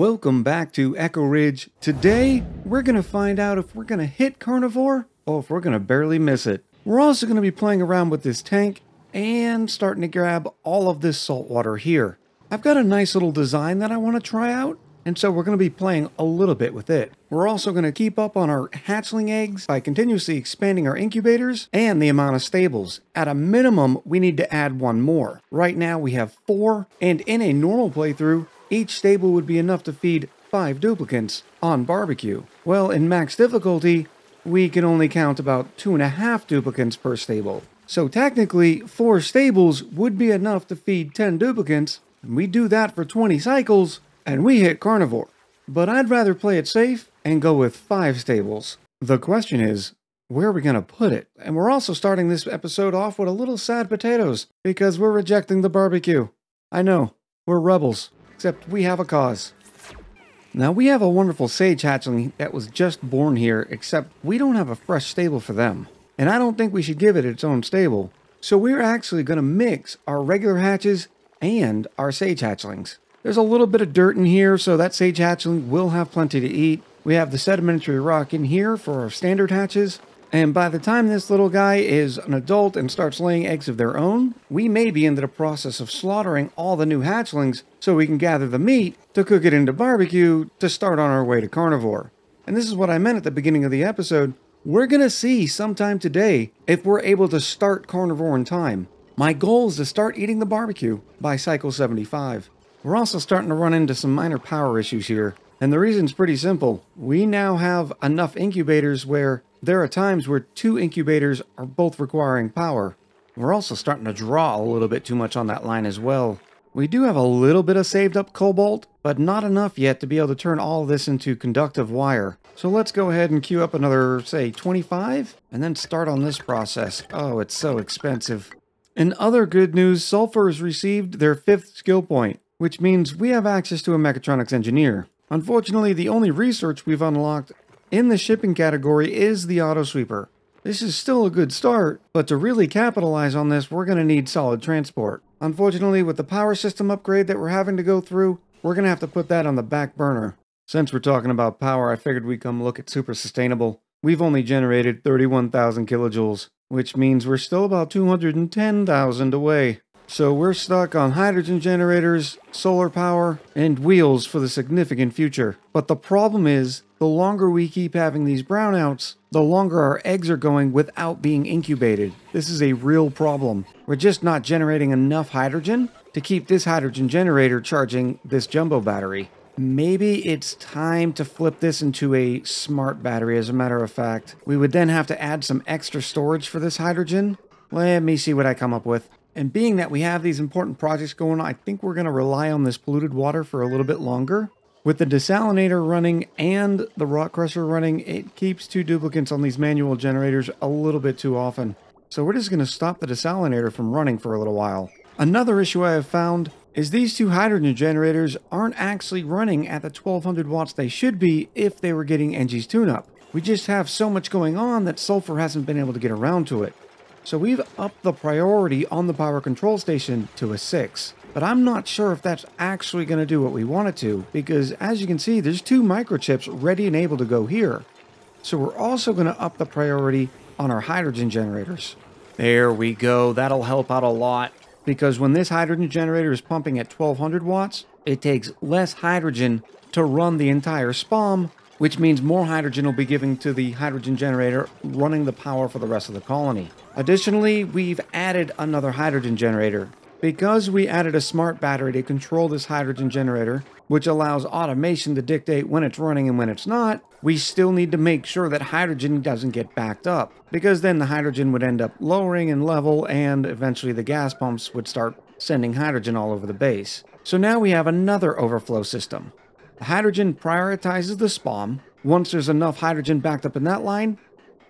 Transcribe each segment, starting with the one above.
Welcome back to Echo Ridge. Today, we're going to find out if we're going to hit Carnivore or if we're going to barely miss it. We're also going to be playing around with this tank and starting to grab all of this salt water here. I've got a nice little design that I want to try out, and so we're going to be playing a little bit with it. We're also going to keep up on our hatchling eggs by continuously expanding our incubators and the amount of stables. At a minimum, we need to add one more. Right now we have four, and in a normal playthrough, each stable would be enough to feed five duplicants on barbecue. Well, in max difficulty, we can only count about two and a half duplicants per stable. So technically, four stables would be enough to feed 10 duplicants, and we do that for 20 cycles, and we hit carnivore. But I'd rather play it safe and go with five stables. The question is, where are we going to put it? And we're also starting this episode off with a little sad potatoes, because we're rejecting the barbecue. I know, we're rebels. Except we have a cause. Now we have a wonderful sage hatchling that was just born here, except we don't have a fresh stable for them. And I don't think we should give it its own stable. So we're actually going to mix our regular hatches and our sage hatchlings. There's a little bit of dirt in here, so that sage hatchling will have plenty to eat. We have the sedimentary rock in here for our standard hatches, and by the time this little guy is an adult and starts laying eggs of their own, we may be into the process of slaughtering all the new hatchlings so we can gather the meat to cook it into barbecue to start on our way to carnivore. And this is what I meant at the beginning of the episode. We're going to see sometime today if we're able to start carnivore in time. My goal is to start eating the barbecue by cycle 75. We're also starting to run into some minor power issues here. And the reason's pretty simple. We now have enough incubators where there are times where two incubators are both requiring power. We're also starting to draw a little bit too much on that line as well. We do have a little bit of saved up cobalt, but not enough yet to be able to turn all this into conductive wire. So let's go ahead and queue up another, say, 25, and then start on this process. Oh, it's so expensive. In other good news, Sulfur has received their fifth skill point, which means we have access to a mechatronics engineer. Unfortunately, the only research we've unlocked in the shipping category is the auto sweeper. This is still a good start, but to really capitalize on this, we're going to need solid transport. Unfortunately, with the power system upgrade that we're having to go through, we're going to have to put that on the back burner. Since we're talking about power, I figured we'd come look at super sustainable. We've only generated 31,000 kilojoules, which means we're still about 210,000 away. So we're stuck on hydrogen generators, solar power, and wheels for the significant future. But the problem is, the longer we keep having these brownouts, the longer our eggs are going without being incubated. This is a real problem. We're just not generating enough hydrogen to keep this hydrogen generator charging this jumbo battery. Maybe it's time to flip this into a smart battery, as a matter of fact. We would then have to add some extra storage for this hydrogen. Let me see what I come up with. And being that we have these important projects going on, I think we're going to rely on this polluted water for a little bit longer. With the desalinator running and the rock crusher running, it keeps two duplicants on these manual generators a little bit too often. So we're just going to stop the desalinator from running for a little while. Another issue I have found is these two hydrogen generators aren't actually running at the 1200 watts they should be if they were getting Engie's tune-up. We just have so much going on that Sulfur hasn't been able to get around to it. So we've upped the priority on the power control station to a 6. But I'm not sure if that's actually going to do what we want it to, because as you can see, there's two microchips ready and able to go here. So we're also going to up the priority on our hydrogen generators. There we go, that'll help out a lot. Because when this hydrogen generator is pumping at 1200 watts, it takes less hydrogen to run the entire SPOM, which means more hydrogen will be given to the hydrogen generator running the power for the rest of the colony. Additionally, we've added another hydrogen generator. Because we added a smart battery to control this hydrogen generator, which allows automation to dictate when it's running and when it's not, we still need to make sure that hydrogen doesn't get backed up, because then the hydrogen would end up lowering in level and eventually the gas pumps would start sending hydrogen all over the base. So now we have another overflow system. Hydrogen prioritizes the SPOM. Once there's enough hydrogen backed up in that line,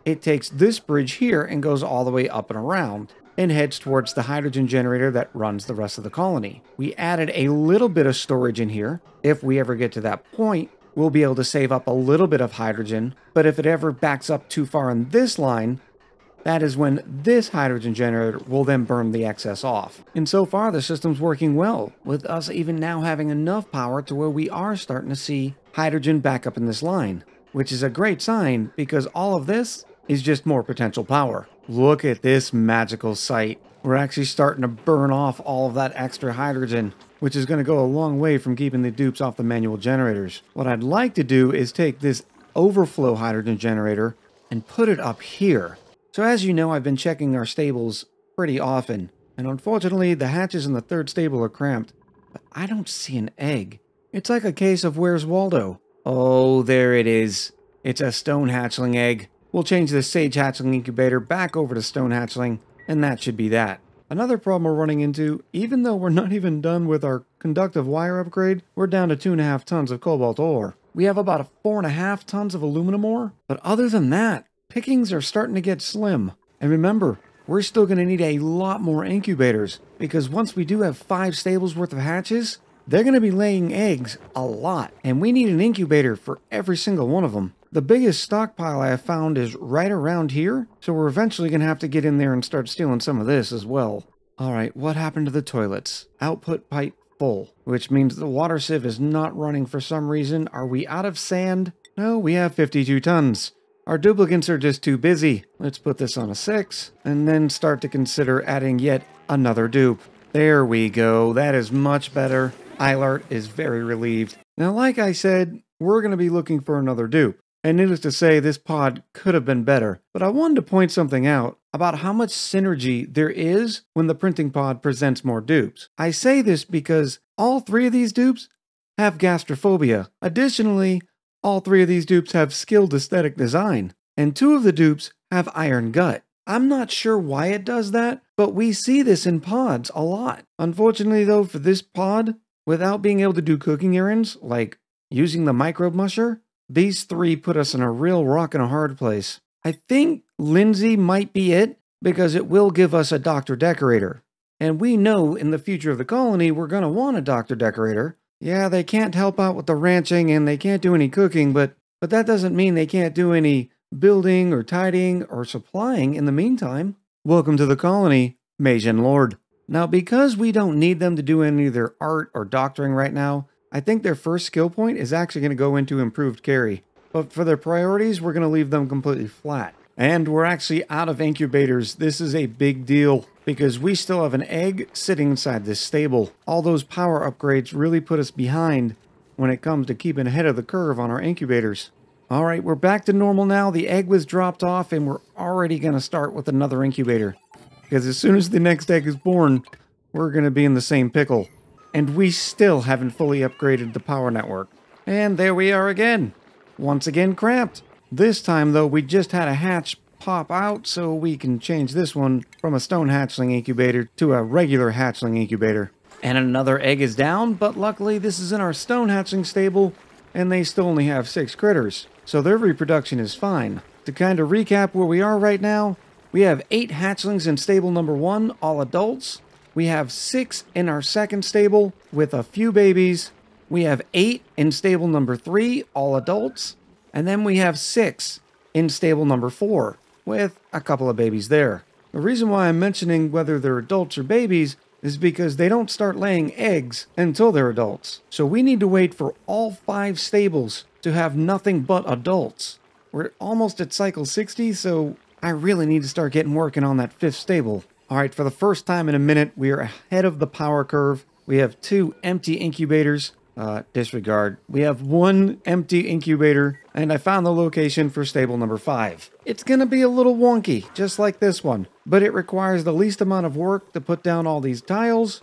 it takes this bridge here and goes all the way up and around and heads towards the hydrogen generator that runs the rest of the colony. We added a little bit of storage in here. If we ever get to that point, we'll be able to save up a little bit of hydrogen, but if it ever backs up too far on this line, that is when this hydrogen generator will then burn the excess off. And so far, the system's working well, with us even now having enough power to where we are starting to see hydrogen back up in this line, which is a great sign because all of this is just more potential power. Look at this magical sight. We're actually starting to burn off all of that extra hydrogen, which is going to go a long way from keeping the dupes off the manual generators. What I'd like to do is take this overflow hydrogen generator and put it up here. So as you know, I've been checking our stables pretty often, and unfortunately the hatches in the third stable are cramped, but I don't see an egg. It's like a case of Where's Waldo? Oh, there it is. It's a stone hatchling egg. We'll change the sage hatchling incubator back over to stone hatchling, and that should be that. Another problem we're running into, even though we're not even done with our conductive wire upgrade, we're down to 2.5 tons of cobalt ore. We have about 4.5 tons of aluminum ore, but other than that, pickings are starting to get slim. And remember, we're still going to need a lot more incubators because once we do have five stables worth of hatches, they're going to be laying eggs a lot, and we need an incubator for every single one of them. The biggest stockpile I have found is right around here, so we're eventually going to have to get in there and start stealing some of this as well. Alright, what happened to the toilets? Output pipe full, which means the water sieve is not running for some reason. Are we out of sand? No, we have 52 tons. Our duplicants are just too busy. Let's put this on a 6, and then start to consider adding yet another dupe. There we go, that is much better. Eilert is very relieved. Now, like I said, we're going to be looking for another dupe. And needless to say, this pod could have been better. But I wanted to point something out about how much synergy there is when the printing pod presents more dupes. I say this because all three of these dupes have gastrophobia. Additionally, all three of these dupes have skilled aesthetic design. And two of the dupes have iron gut. I'm not sure why it does that, but we see this in pods a lot. Unfortunately, though, for this pod, without being able to do cooking errands, like using the microbe musher, these three put us in a real rock and a hard place. I think Lindsay might be it because it will give us a doctor decorator. And we know in the future of the colony we're going to want a doctor decorator. Yeah, they can't help out with the ranching and they can't do any cooking, but but that doesn't mean they can't do any building or tidying or supplying in the meantime. Welcome to the colony, Majin Lord. Now, because we don't need them to do any of their art or doctoring right now, I think their first skill point is actually going to go into improved carry. But for their priorities, we're going to leave them completely flat. And we're actually out of incubators. This is a big deal because we still have an egg sitting inside this stable. All those power upgrades really put us behind when it comes to keeping ahead of the curve on our incubators. All right, we're back to normal now. The egg was dropped off and we're already going to start with another incubator. Because as soon as the next egg is born, we're going to be in the same pickle and we still haven't fully upgraded the power network. And there we are again. Once again cramped. This time though, we just had a hatch pop out so we can change this one from a stone hatchling incubator to a regular hatchling incubator. And another egg is down, but luckily this is in our stone hatchling stable and they still only have six critters, so their reproduction is fine. To kind of recap where we are right now, we have eight hatchlings in stable number one, all adults, we have six in our second stable with a few babies. We have eight in stable number three, all adults. And then we have six in stable number four with a couple of babies there. The reason why I'm mentioning whether they're adults or babies is because they don't start laying eggs until they're adults. So we need to wait for all five stables to have nothing but adults. We're almost at cycle 60, so I really need to start getting working on that fifth stable. All right, for the first time in a minute, we are ahead of the power curve. We have two empty incubators. Uh, disregard. We have one empty incubator, and I found the location for stable number five. It's gonna be a little wonky, just like this one, but it requires the least amount of work to put down all these tiles.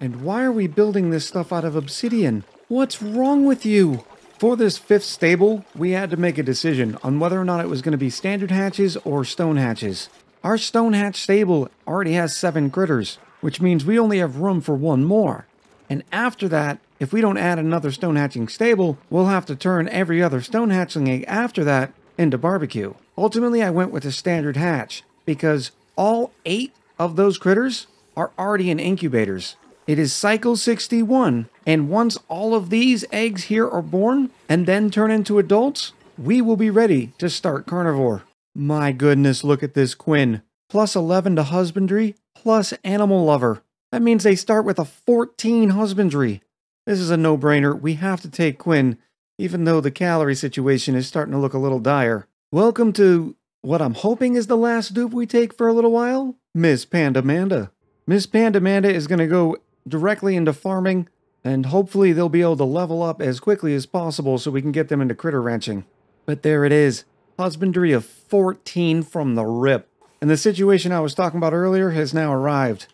And why are we building this stuff out of obsidian? What's wrong with you? For this fifth stable, we had to make a decision on whether or not it was going to be standard hatches or stone hatches. Our stone hatch stable already has seven critters, which means we only have room for one more. And after that, if we don't add another stone hatching stable, we'll have to turn every other stone hatching egg after that into barbecue. Ultimately, I went with a standard hatch because all eight of those critters are already in incubators. It is cycle 61, and once all of these eggs here are born and then turn into adults, we will be ready to start carnivore. My goodness, look at this Quinn. Plus 11 to husbandry, plus animal lover. That means they start with a 14 husbandry. This is a no brainer. We have to take Quinn, even though the calorie situation is starting to look a little dire. Welcome to what I'm hoping is the last dupe we take for a little while Miss Pandamanda. Miss Pandamanda is going to go directly into farming, and hopefully they'll be able to level up as quickly as possible so we can get them into critter ranching. But there it is husbandry of 14 from the rip. And the situation I was talking about earlier has now arrived.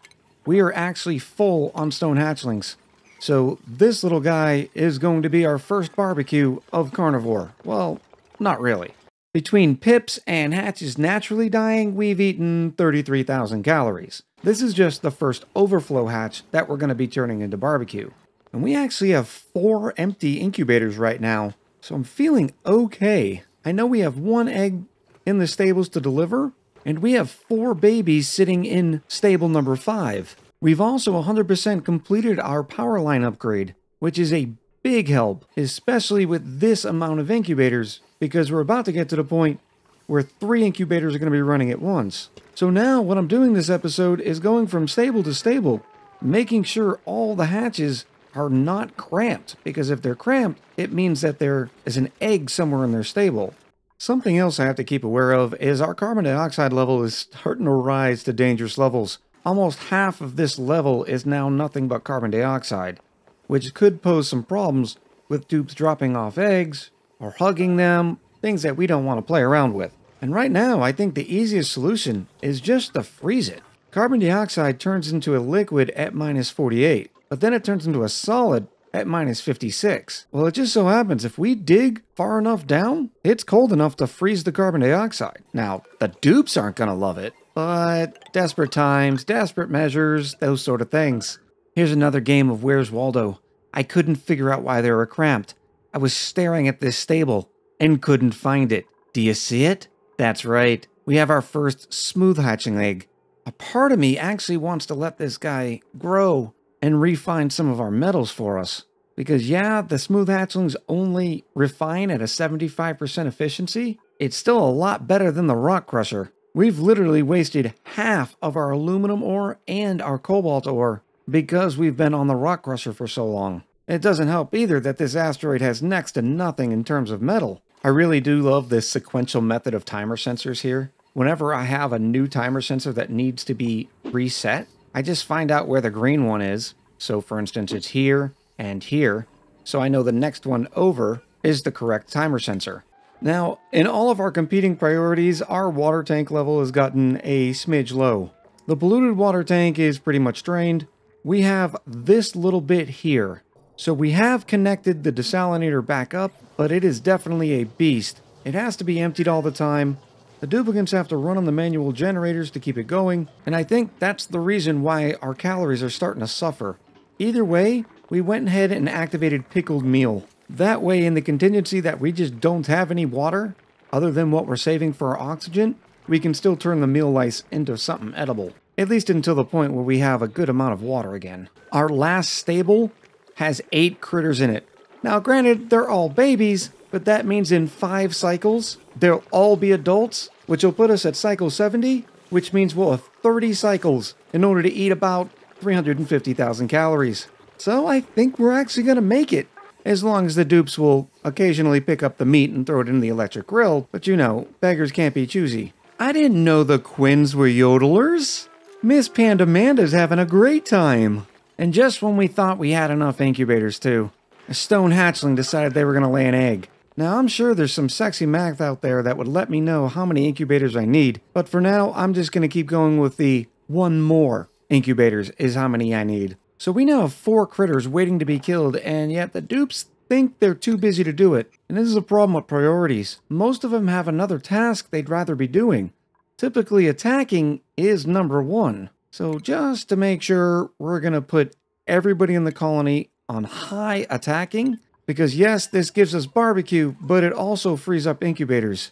We are actually full on stone hatchlings. So this little guy is going to be our first barbecue of carnivore. Well, not really. Between pips and hatches naturally dying, we've eaten 33,000 calories. This is just the first overflow hatch that we're going to be turning into barbecue. And we actually have four empty incubators right now, so I'm feeling okay. I know we have one egg in the stables to deliver, and we have four babies sitting in stable number five. We've also 100% completed our power line upgrade, which is a big help, especially with this amount of incubators, because we're about to get to the point where three incubators are going to be running at once. So now what I'm doing this episode is going from stable to stable, making sure all the hatches are not cramped, because if they're cramped, it means that there is an egg somewhere in their stable. Something else I have to keep aware of is our carbon dioxide level is starting to rise to dangerous levels. Almost half of this level is now nothing but carbon dioxide, which could pose some problems with dupes dropping off eggs or hugging them, things that we don't want to play around with. And right now, I think the easiest solution is just to freeze it. Carbon dioxide turns into a liquid at minus 48, but then it turns into a solid at minus 56. Well, it just so happens if we dig far enough down, it's cold enough to freeze the carbon dioxide. Now, the dupes aren't going to love it, but desperate times, desperate measures, those sort of things. Here's another game of Where's Waldo. I couldn't figure out why they were cramped. I was staring at this stable and couldn't find it. Do you see it? That's right. We have our first smooth hatching egg. A part of me actually wants to let this guy grow and refine some of our metals for us. Because yeah, the smooth hatchlings only refine at a 75% efficiency. It's still a lot better than the rock crusher. We've literally wasted half of our aluminum ore and our cobalt ore because we've been on the rock crusher for so long. It doesn't help either that this asteroid has next to nothing in terms of metal. I really do love this sequential method of timer sensors here. Whenever I have a new timer sensor that needs to be reset, I just find out where the green one is. So for instance, it's here and here. So I know the next one over is the correct timer sensor. Now, in all of our competing priorities, our water tank level has gotten a smidge low. The polluted water tank is pretty much drained. We have this little bit here. So we have connected the desalinator back up, but it is definitely a beast. It has to be emptied all the time, the duplicants have to run on the manual generators to keep it going, and I think that's the reason why our calories are starting to suffer. Either way, we went ahead and activated pickled meal. That way, in the contingency that we just don't have any water, other than what we're saving for our oxygen, we can still turn the meal lice into something edible. At least until the point where we have a good amount of water again. Our last stable has eight critters in it. Now granted, they're all babies, but that means in five cycles, they'll all be adults, which will put us at cycle 70, which means we'll have 30 cycles in order to eat about 350,000 calories. So I think we're actually going to make it, as long as the dupes will occasionally pick up the meat and throw it in the electric grill, but you know, beggars can't be choosy. I didn't know the Quins were yodelers. Miss Pandamanda's having a great time. And just when we thought we had enough incubators too, a stone hatchling decided they were going to lay an egg. Now, I'm sure there's some sexy math out there that would let me know how many incubators I need, but for now, I'm just going to keep going with the one more incubators is how many I need. So we now have four critters waiting to be killed, and yet the dupes think they're too busy to do it. And this is a problem with priorities. Most of them have another task they'd rather be doing. Typically, attacking is number one. So just to make sure, we're going to put everybody in the colony on high attacking because yes, this gives us barbecue, but it also frees up incubators.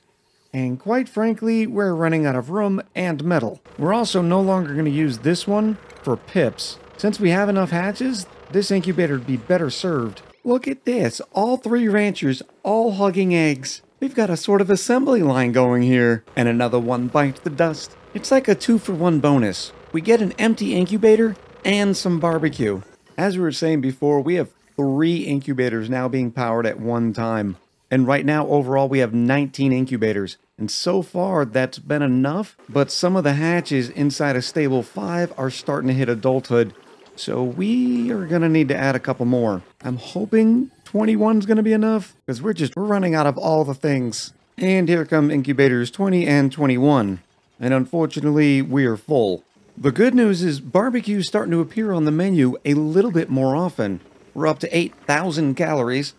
And quite frankly, we're running out of room and metal. We're also no longer going to use this one for pips. Since we have enough hatches, this incubator would be better served. Look at this, all three ranchers all hugging eggs. We've got a sort of assembly line going here. And another one bites the dust. It's like a two for one bonus. We get an empty incubator and some barbecue. As we were saying before, we have three incubators now being powered at one time. And right now, overall, we have 19 incubators. And so far, that's been enough. But some of the hatches inside of Stable 5 are starting to hit adulthood. So we are going to need to add a couple more. I'm hoping 21 is going to be enough because we're just we're running out of all the things. And here come incubators 20 and 21. And unfortunately, we are full. The good news is barbecue is starting to appear on the menu a little bit more often. We're up to 8,000 calories,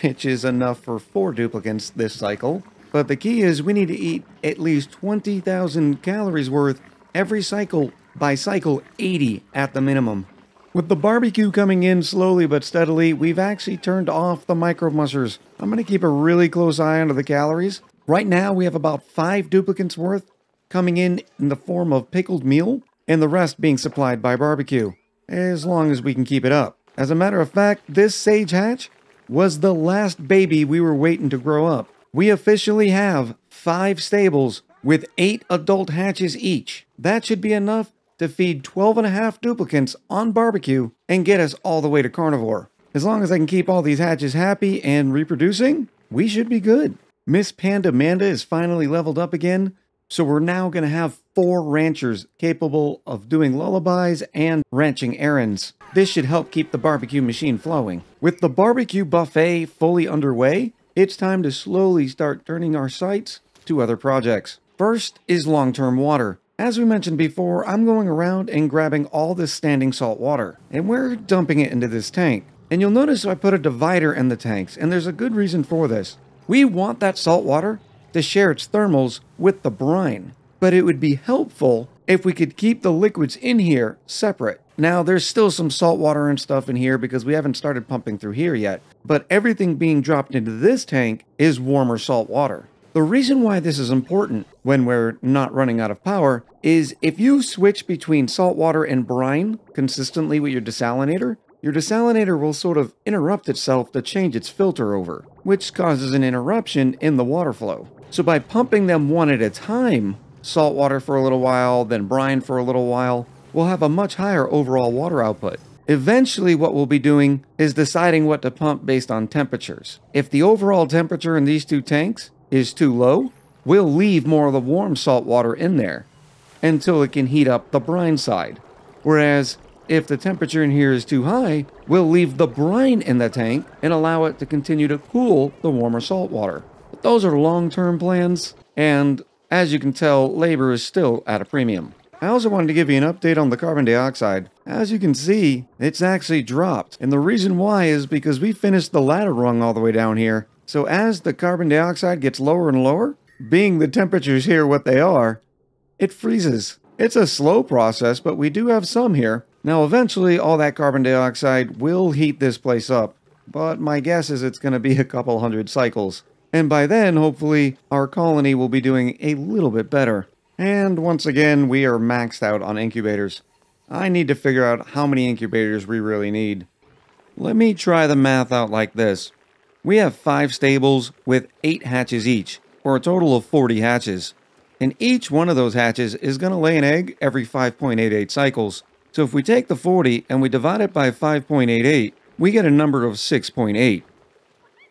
which is enough for four duplicants this cycle. But the key is we need to eat at least 20,000 calories worth every cycle by cycle 80 at the minimum. With the barbecue coming in slowly but steadily, we've actually turned off the microbe mushers. I'm going to keep a really close eye on the calories. Right now, we have about five duplicants worth coming in in the form of pickled meal, and the rest being supplied by barbecue, as long as we can keep it up. As a matter of fact, this sage hatch was the last baby we were waiting to grow up. We officially have five stables with eight adult hatches each. That should be enough to feed 12 and a half duplicants on barbecue and get us all the way to carnivore. As long as I can keep all these hatches happy and reproducing, we should be good. Miss Panda Manda is finally leveled up again, so we're now going to have four ranchers capable of doing lullabies and ranching errands. This should help keep the barbecue machine flowing. With the barbecue buffet fully underway, it's time to slowly start turning our sights to other projects. First is long-term water. As we mentioned before, I'm going around and grabbing all this standing salt water, and we're dumping it into this tank. And you'll notice I put a divider in the tanks, and there's a good reason for this. We want that salt water to share its thermals with the brine, but it would be helpful if we could keep the liquids in here separate. Now, there's still some salt water and stuff in here because we haven't started pumping through here yet, but everything being dropped into this tank is warmer salt water. The reason why this is important when we're not running out of power is if you switch between salt water and brine consistently with your desalinator, your desalinator will sort of interrupt itself to change its filter over, which causes an interruption in the water flow. So by pumping them one at a time, salt water for a little while, then brine for a little while, we'll have a much higher overall water output. Eventually, what we'll be doing is deciding what to pump based on temperatures. If the overall temperature in these two tanks is too low, we'll leave more of the warm salt water in there until it can heat up the brine side. Whereas if the temperature in here is too high, we'll leave the brine in the tank and allow it to continue to cool the warmer salt water. But those are long-term plans, and as you can tell, labor is still at a premium. I also wanted to give you an update on the carbon dioxide. As you can see, it's actually dropped, and the reason why is because we finished the ladder rung all the way down here, so as the carbon dioxide gets lower and lower, being the temperatures here what they are, it freezes. It's a slow process, but we do have some here. Now eventually all that carbon dioxide will heat this place up, but my guess is it's going to be a couple hundred cycles. And by then, hopefully, our colony will be doing a little bit better. And once again, we are maxed out on incubators. I need to figure out how many incubators we really need. Let me try the math out like this. We have five stables with eight hatches each, or a total of 40 hatches. And each one of those hatches is going to lay an egg every 5.88 cycles. So if we take the 40 and we divide it by 5.88, we get a number of 6.8.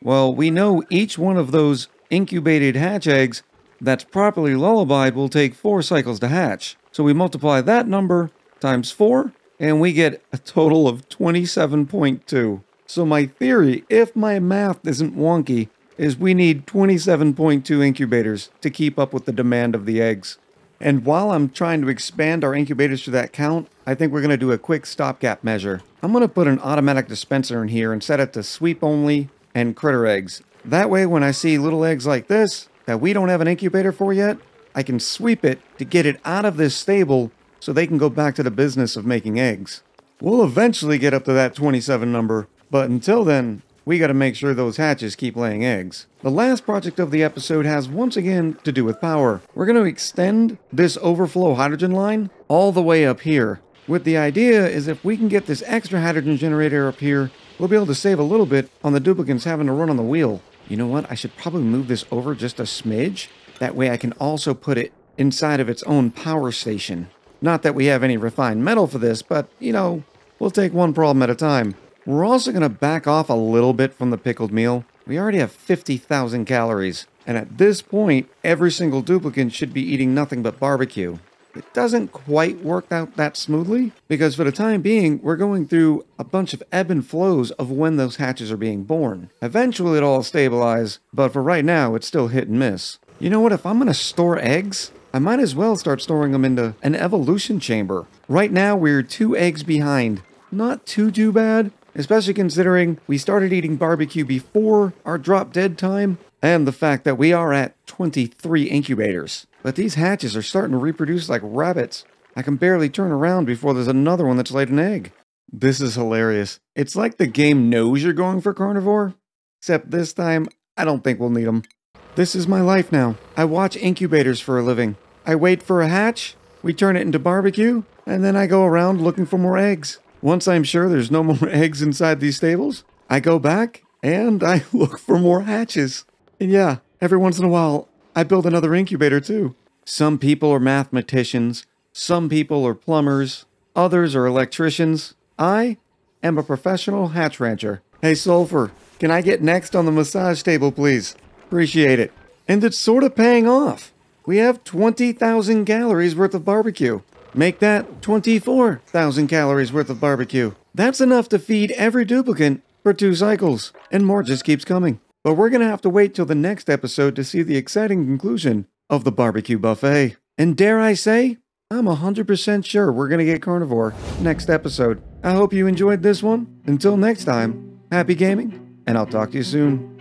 Well, we know each one of those incubated hatch eggs that's properly lullabied will take 4 cycles to hatch. So we multiply that number times 4, and we get a total of 27.2. So my theory, if my math isn't wonky, is we need 27.2 incubators to keep up with the demand of the eggs. And while I'm trying to expand our incubators to that count, I think we're going to do a quick stopgap measure. I'm going to put an automatic dispenser in here and set it to sweep only and critter eggs. That way when I see little eggs like this that we don't have an incubator for yet, I can sweep it to get it out of this stable so they can go back to the business of making eggs. We'll eventually get up to that 27 number, but until then, we gotta make sure those hatches keep laying eggs. The last project of the episode has once again to do with power. We're gonna extend this overflow hydrogen line all the way up here. With the idea is if we can get this extra hydrogen generator up here, we'll be able to save a little bit on the duplicants having to run on the wheel. You know what? I should probably move this over just a smidge. That way I can also put it inside of its own power station. Not that we have any refined metal for this, but, you know, we'll take one problem at a time. We're also going to back off a little bit from the pickled meal. We already have 50,000 calories, and at this point, every single duplicant should be eating nothing but barbecue. It doesn't quite work out that smoothly, because for the time being, we're going through a bunch of ebb and flows of when those hatches are being born. Eventually it'll all stabilize, but for right now, it's still hit and miss. You know what, if I'm gonna store eggs, I might as well start storing them into an evolution chamber. Right now, we're two eggs behind. Not too, too bad, especially considering we started eating barbecue before our drop dead time, and the fact that we are at 23 incubators. But these hatches are starting to reproduce like rabbits. I can barely turn around before there's another one that's laid an egg. This is hilarious. It's like the game knows you're going for carnivore, except this time, I don't think we'll need them. This is my life now. I watch incubators for a living. I wait for a hatch, we turn it into barbecue, and then I go around looking for more eggs. Once I'm sure there's no more eggs inside these stables, I go back and I look for more hatches. And yeah, every once in a while, I build another incubator too. Some people are mathematicians, some people are plumbers, others are electricians. I am a professional hatch rancher. Hey, Sulfur, can I get next on the massage table, please? Appreciate it. And it's sort of paying off. We have 20,000 calories worth of barbecue. Make that 24,000 calories worth of barbecue. That's enough to feed every duplicant for two cycles, and more just keeps coming. But we're gonna have to wait till the next episode to see the exciting conclusion of the barbecue buffet. And dare I say, I'm 100% sure we're gonna get carnivore next episode. I hope you enjoyed this one. Until next time, happy gaming, and I'll talk to you soon.